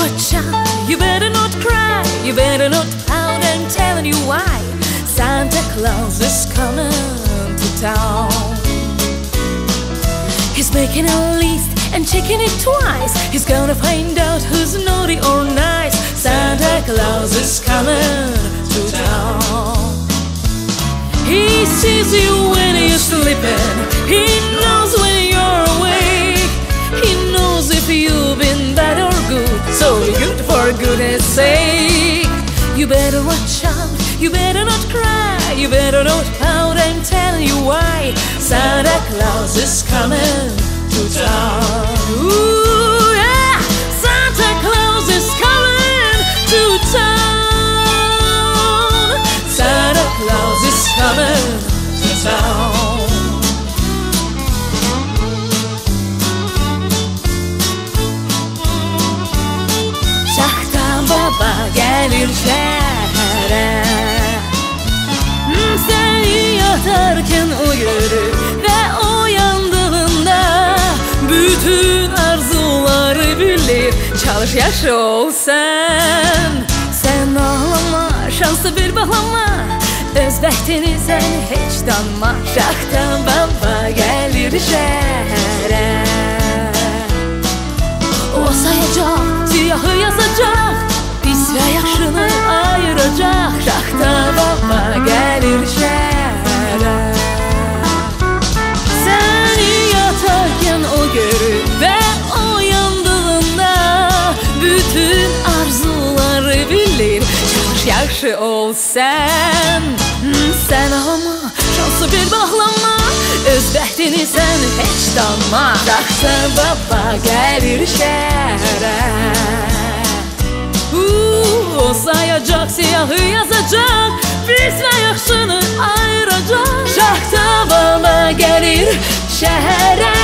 Watch out, you better not cry, you better not pout, I'm telling you why. Santa Claus is coming to town. He's making a list and checking it twice. He's gonna find out who's naughty or nice. Santa Claus is coming to town. He sees you when you're sleeping. He You better not cry. You better not pout. I'm telling you why. Santa Claus is coming to town. Ooh, yeah. Santa Claus is coming to town. Santa Claus is coming to town. Gelir şehre Çalış yaşı ol sən Sən ağlama, şanslı bir bağlama Öz bəxtinizən heç danma. Şaxtan Yaxşı ol sən Sən ama şansı bir bağlama Öz bəxtini sən heç danma. Şaxta baba gəlir şəhərə. O sayacaq, siyahı yazacaq. Pis və yaxşını ayıracaq. Şaxta baba gəlir şəhərə